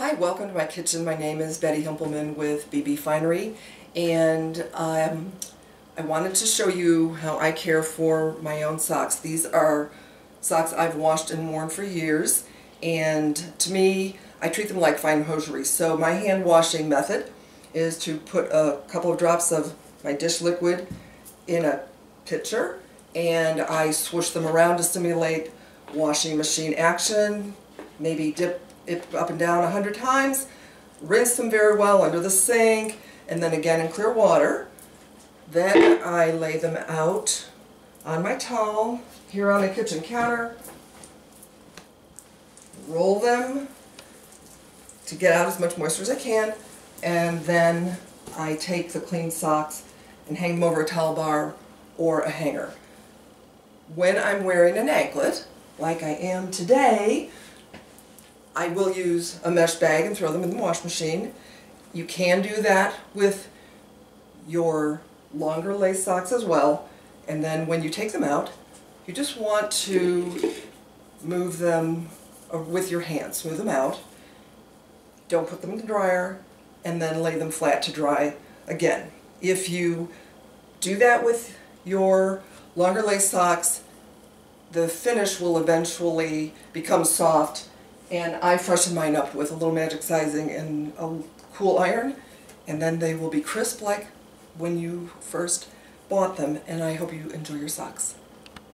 Hi, welcome to my kitchen. My name is Betty Himpelman with BB Finery and um, I wanted to show you how I care for my own socks. These are socks I've washed and worn for years and to me I treat them like fine hosiery. So my hand washing method is to put a couple of drops of my dish liquid in a pitcher and I swoosh them around to simulate washing machine action, maybe dip it up and down a hundred times, rinse them very well under the sink, and then again in clear water. Then I lay them out on my towel here on the kitchen counter, roll them to get out as much moisture as I can, and then I take the clean socks and hang them over a towel bar or a hanger. When I'm wearing an anklet, like I am today, I will use a mesh bag and throw them in the wash machine. You can do that with your longer lace socks as well. And then when you take them out, you just want to move them with your hands, smooth them out. Don't put them in the dryer and then lay them flat to dry again. If you do that with your longer lace socks, the finish will eventually become soft and I freshen mine up with a little magic sizing and a cool iron and then they will be crisp like when you first bought them and I hope you enjoy your socks.